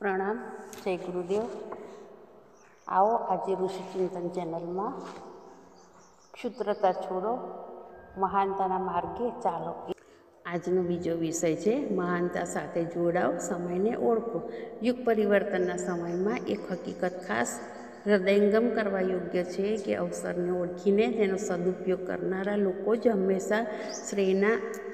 પ્રણામ, જય ગુરુદેવ. આવો આજે ઋષિચિંતન ચેનલમાં. ક્ષુદ્રતા છોડો, મહાનતાના માર્ગે ચાલો. આજનો બીજો વિષય છે, મહાનતા સાથે જોડાવ, સમયને ઓળખો. યુગ પરિવર્તનના સમયમાં એક હકીકત ખાસ હૃદયંગમ કરવા યોગ્ય છે કે અવસરને ઓળખીને તેનો સદુપયોગ કરનારા લોકો જ હંમેશા શ્રેયના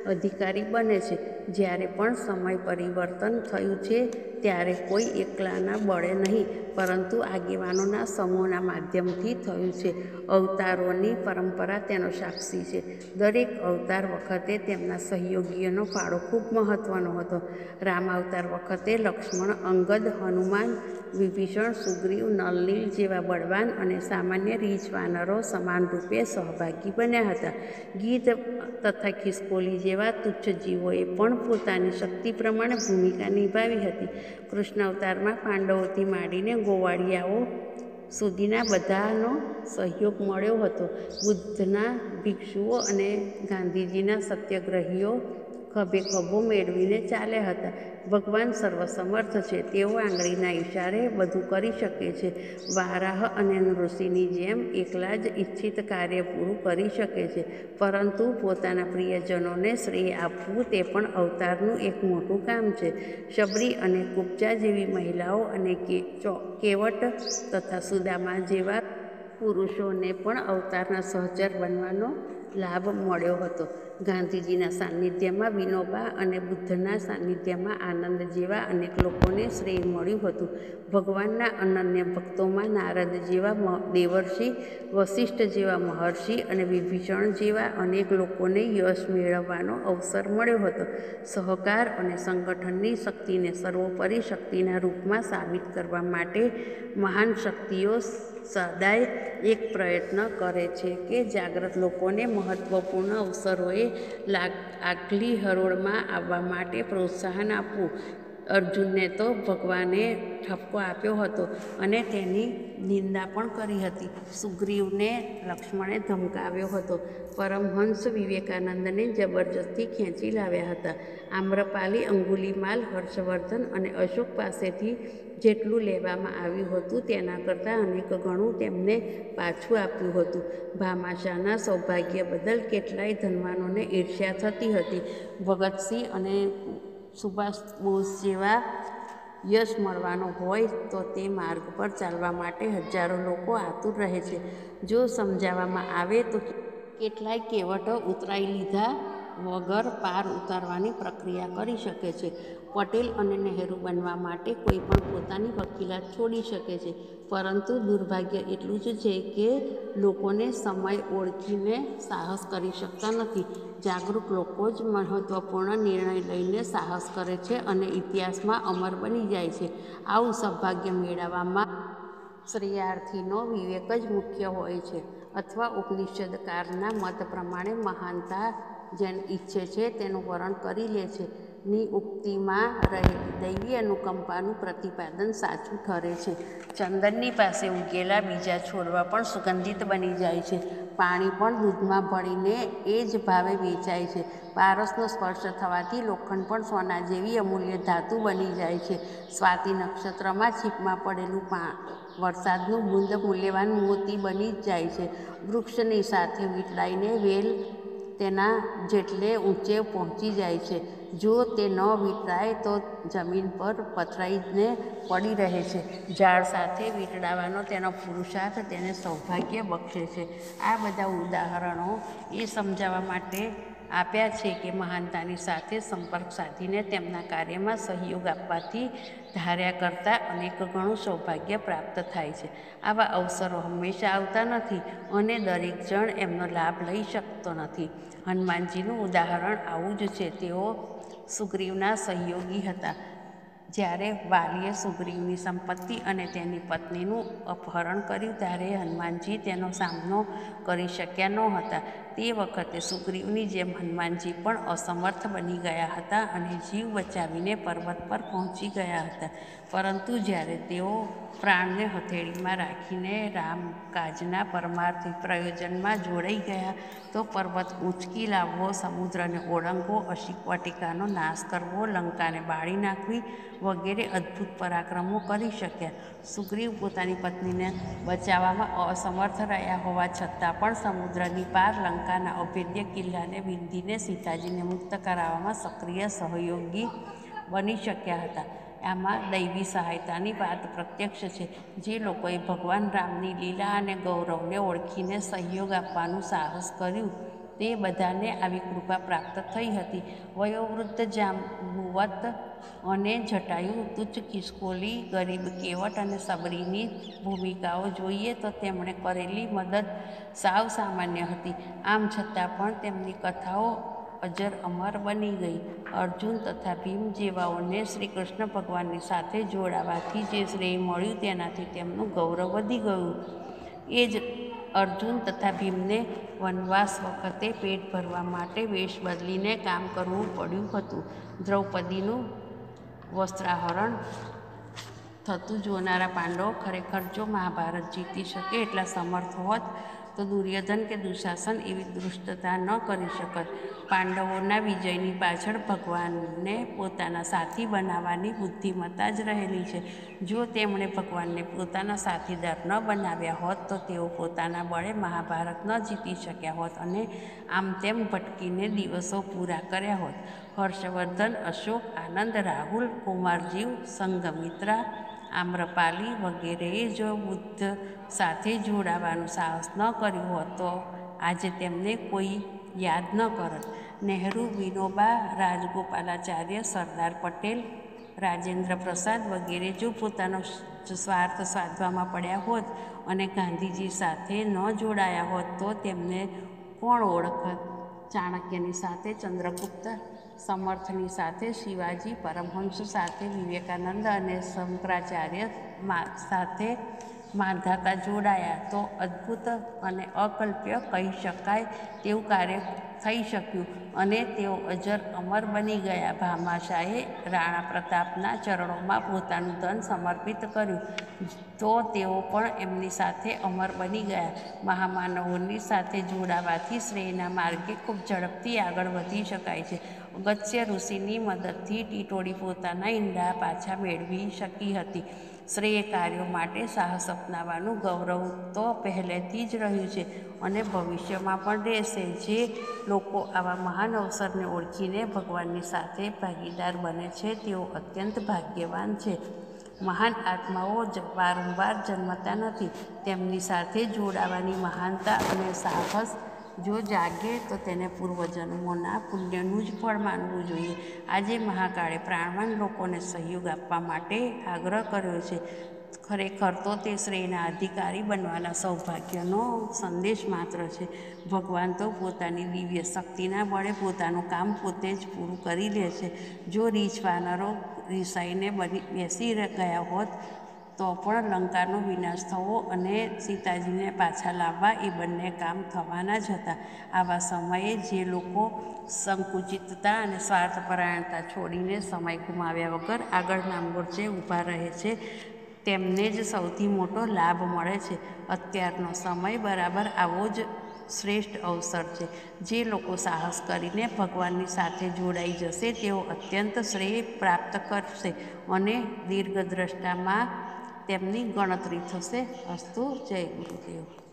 અધિકારી બને છે. જ્યારે પણ સમય પરિવર્તન થયું છે ત્યારે કોઈ એકલાના બળે નહીં, પરંતુ આગેવાનોના સમૂહના માધ્યમથી થયું છે. અવતારોની પરંપરા તેનો સાક્ષી છે. દરેક અવતાર વખતે તેમના સહયોગીઓનો ફાળો ખૂબ મહત્ત્વનો હતો. રામ અવતાર વખતે લક્ષ્મણ, અંગદ, હનુમાન, વિભીષણ, સુગ્રીવ, નલનીલ જેવા બળવાન અને સામાન્ય રીછવાનરો સમાનરૂપે સમાન રૂપે સહભાગી બન્યા હતા. ગીધ તથા ખિસકોલી જેવા તુચ્છ જીવોએ પણ પોતાની શક્તિ પ્રમાણે ભૂમિકા નિભાવી હતી. કૃષ્ણ અવતારમાં પાંડવોથી માંડીને ગોવાળિયાઓ સુધીના બધાનો સહયોગ મળ્યો હતો. બુદ્ધના ભિક્ષુઓ અને ગાંધીજીના સત્યગ્રહીઓ ખભે ખભો મેળવીને ચાલ્યા હતા. ભગવાન સર્વસમર્થ છે. તેઓ આંગળીના ઇશારે બધું કરી શકે છે. વારાહ અને નૃષિની જેમ એકલા જ ઈચ્છિત કાર્ય પૂરું કરી શકે છે. પરંતુ પોતાના પ્રિયજનોને શ્રેય આપવું તે પણ અવતારનું એક મોટું કામ છે. શબરી અને કુબ્જા જેવી મહિલાઓ અને કેવટ તથા સુદામા જેવા પુરુષોને પણ અવતારના સહચર બનવાનો લાભ મળ્યો હતો. ગાંધીજીના સાનિધ્યમાં વિનોબા અને બુદ્ધના સાનિધ્યમાં આનંદ જેવા અનેક લોકોને શ્રેય મળ્યું હતું. ભગવાનના અનન્ય ભક્તોમાં નારદ જેવા દેવર્ષિ, વશિષ્ઠ જેવા મહર્ષિ અને વિભીષણ જેવા અનેક લોકોને યશ મેળવવાનો અવસર મળ્યો હતો. સહકાર અને સંગઠનની શક્તિને સર્વોપરી શક્તિના રૂપમાં સાબિત કરવા માટે મહાન શક્તિઓ સદાય એક પ્રયત્ન કરે છે કે જાગ્રત લોકોને મહત્ત્વપૂર્ણ અવસરોએ લાગ, આગલી હરોળમાં આવવા માટે પ્રોત્સાહન આપવું. અર્જુનને તો ભગવાને ઠપકો આપ્યો હતો અને તેની નિંદા પણ કરી હતી. સુગ્રીવને લક્ષ્મણે ધમકાવ્યો હતો. પરમહંસ વિવેકાનંદને જબરજસ્તી ખેંચી લાવ્યા હતા. આમ્રપાલી, અંગુલીમાલ, હર્ષવર્ધન અને અશોક પાસેથી જેટલું લેવામાં આવ્યું હતું તેના કરતાં અનેક ગણું તેમને પાછું આપ્યું હતું. ભામાશાના સૌભાગ્ય બદલ કેટલાય ધનવાનોને ઈર્ષ્યા થતી હતી. ભગતસિંહ અને સુભાષ બોઝ જેવા યશ મળવાનો હોય તો તે માર્ગ પર ચાલવા માટે હજારો લોકો આતુર રહે છે. જો સમજાવવામાં આવે તો કેટલાય કેવટો ઉતરાઈ લીધા વગર પાર ઉતારવાની પ્રક્રિયા કરી શકે છે. પટેલ અને નહેરુ બનવા માટે કોઈ પણ પોતાની વકીલાત છોડી શકે છે. પરંતુ દુર્ભાગ્ય એટલું જ છે કે લોકોને સમય ઓળખીને સાહસ કરી શકતા નથી. જાગૃત લોકો જ મહત્ત્વપૂર્ણ નિર્ણય લઈને સાહસ કરે છે અને ઇતિહાસમાં અમર બની જાય છે. આવું સૌભાગ્ય મેળવવામાં શ્રેયાર્થીનો વિવેક જ મુખ્ય હોય છે. અથવા ઉપનિષદકારના મત પ્રમાણે મહાનતા જેને ઈચ્છે છે તેનું વરણ કરી લે છે. ની ઉક્તિમાં રહેલી દૈવી અનુકંપાનું પ્રતિપાદન સાચું ઠરે છે. ચંદનની પાસે ઉગેલા બીજા છોડવા પણ સુગંધિત બની જાય છે. પાણી પણ દૂધમાં ભળીને એ જ ભાવે વેચાય છે. પારસનો સ્પર્શ થવાથી લોખંડ પણ સોના જેવી અમૂલ્ય ધાતુ બની જાય છે. સ્વાતિ નક્ષત્રમાં છીપમાં પડેલું પા, વરસાદનું બુંદ મૂલ્યવાન મોતી બની જ જાય છે. વૃક્ષની સાથે વીંટળાઈને વેલ તેના જેટલે ઊંચે પહોંચી જાય છે. જો તે ન વીંટળાય તો જમીન પર પથરાઈને પડી રહે છે. ઝાડ સાથે વીંટળાવાનો તેનો પુરુષાર્થ તેને સૌભાગ્ય બક્ષે છે. આ બધા ઉદાહરણો એ સમજાવવા માટે આપ્યા છે કે મહાનતાની સાથે સંપર્ક સાધીને તેમના કાર્યમાં સહયોગ આપવાથી ધાર્યા કરતાં અનેક ગણું સૌભાગ્ય પ્રાપ્ત થાય છે. આવા અવસરો હંમેશા આવતા નથી અને દરેક જણ એમનો લાભ લઈ શકતો નથી. હનુમાનજીનું ઉદાહરણ આવું જ છે. તેઓ સુગ્રીવના સહયોગી હતા. જ્યારે વાલીએ સુગ્રીવની સંપત્તિ અને તેની પત્નીનું અપહરણ કર્યું, ત્યારે હનુમાનજી તેનો સામનો કરી શક્યા ન હતા તે વખતે સુગ્રીવની જેમ હનુમાનજી પણ અસમર્થ બની ગયા હતા અને જીવ બચાવીને પર્વત પર પહોંચી ગયા હતા. પરંતુ જ્યારે તેઓ પ્રાણને હથેળીમાં રાખીને રામ કાજના પરમાર્થી પ્રયોજનમાં જોડાઈ ગયા, તો પર્વત ઊંચકી લાવવો, સમુદ્રને ઓળંગવો અશિક વાટિકાનો નાશ કરવો, લંકાને બાળી નાખવી વગેરે અદ્ભુત પરાક્રમો કરી શક્યા. સુગ્રીવ પોતાની પત્નીને બચાવવામાં અસમર્થ રહ્યા હોવા છતાં પણ સમુદ્રની પાર લંકાના અભેદ્ય કિલ્લાને વિંધીને સીતાજીને મુક્ત કરાવવામાં સક્રિય સહયોગી બની શક્યા હતા. આમાં દૈવી સહાયતાની વાત પ્રત્યક્ષ છે. જે લોકોએ ભગવાન રામની લીલા અને ગૌરવને ઓળખીને સહયોગ આપવાનું સાહસ કર્યું. તે બધાને આવી કૃપા પ્રાપ્ત થઈ હતી. વયોવૃદ્ધ જાંબુવત અને જટાયુ તુચ્છ ખિસકોલી ગરીબ કેવટ અને સબરીની ભૂમિકાઓ જોઈએ તો તેમણે કરેલી મદદ સાવ સામાન્ય હતી. આમ છતાં પણ તેમની કથાઓ અજર અમર બની ગઈ. અર્જુન તથા ભીમ જેવાઓને શ્રી કૃષ્ણ ભગવાનની સાથે જોડાવાથી જે શ્રેય મળ્યું તેનાથી તેમનું ગૌરવ વધી ગયું. એ જ અર્જુન તથા ભીમને વનવાસ વખતે પેટ ભરવા માટે વેશ બદલીને કામ કરવું પડ્યું હતું. દ્રૌપદીનું વસ્ત્રાહરણ થતું જોનારા પાંડવો ખરેખર જો મહાભારત જીતી શકે એટલા સમર્થ હોત તો દુર્યોધન કે દુશાસન એવી દૃષ્ટતા ન કરી શકત. પાંડવોના વિજયની પાછળ ભગવાનને પોતાના સાથી બનાવવાની બુદ્ધિમત્તા જ રહેલી છે. જો તેમણે ભગવાનને પોતાના સાથીદાર ન બનાવ્યા હોત, તો તેઓ પોતાના બળે મહાભારત ન જીતી શક્યા હોત અને આમ તેમ ભટકીને દિવસો પૂરા કર્યા હોત. હર્ષવર્ધન, અશોક, આનંદ, રાહુલ, કુમારજીવ, સંઘમિત્રા આમ્રપાલી વગેરેએ જો બુદ્ધ સાથે જોડાવાનું સાહસ ન કર્યું હોત તો આજે તેમને કોઈ યાદ ન કરત. નહેરુ, વિનોબા, રાજગોપાલાચાર્ય, સરદાર પટેલ, રાજેન્દ્ર પ્રસાદ વગેરે જો પોતાનો સ્વાર્થ સાધવામાં પડ્યા હોત અને ગાંધીજી સાથે ન જોડાયા હોત તો તેમને કોણ ઓળખત? ચાણક્યની સાથે ચંદ્રગુપ્ત સમર્થની સાથે શિવાજી, પરમહંસ સાથે વિવેકાનંદ અને શંકરાચાર્ય સાથે માંધાતા જોડાયા. તો અદ્ભુત અને અકલ્પ્ય કહી શકાય તેવું કાર્ય થઈ શક્યું અને તેઓ અજર અમર બની ગયા. ભામાશાહે રાણા પ્રતાપના ચરણોમાં પોતાનું ધન સમર્પિત કર્યું. તો તેઓ પણ એમની સાથે અમર બની ગયા. મહામાનવોની સાથે જોડાવાથી શ્રેયના માર્ગે ખૂબ ઝડપથી આગળ વધી શકાય છે. અગત્ય ઋષિની મદદથી ટીટોળી પોતાના ઈંડા પાછા મેળવી શકી હતી. શ્રેય કાર્યો માટે સાહસ અપનાવવાનું ગૌરવ તો પહેલેથી જ રહ્યું છે અને ભવિષ્યમાં પણ રહેશે જે લોકો આવા મહાન અવસરને ઓળખીને ભગવાનની સાથે ભાગીદાર બને છે તેઓ અત્યંત ભાગ્યવાન છે. મહાન આત્માઓ વારંવાર જન્મતા નથી. તેમની સાથે જોડાવાની મહાનતા અને સાહસ જો જાગે તો તેને પૂર્વજન્મોના પુણ્યનું જ ફળ માનવું જોઈએ. આજે મહાકાળે પ્રાણવાન લોકોને સહયોગ આપવા માટે આગ્રહ કર્યો છે. ખરેખર તો તે શ્રેયના અધિકારી બનવાના સૌભાગ્યનો સંદેશ માત્ર છે. ભગવાન તો પોતાની દિવ્ય શક્તિના બળે પોતાનું કામ પોતે જ પૂરું કરી લે છે. જો રીછવાનરો રિસાઈને બની બેસી ગયા હોત તો પણ લંકાનો વિનાશ થવો અને સીતાજીને પાછા લાવવા એ બંને કામ થવાના જ હતા. આવા સમયે જે લોકો સંકુચિતતા અને સ્વાર્થપરાયણતા છોડીને સમય ગુમાવ્યા વગર આગળના મોરચે ઊભા રહે છે, તેમને જ સૌથી મોટો લાભ મળે છે. અત્યારનો સમય બરાબર આવો જ શ્રેષ્ઠ અવસર છે. જે લોકો સાહસ કરીને ભગવાનની સાથે જોડાઈ જશે, તેઓ અત્યંત શ્રેય પ્રાપ્ત કરશે અને દીર્ઘદ્રષ્ટામાં તેમની ગણતરી થશે. અસ્તુ જય ગુરુદેવ.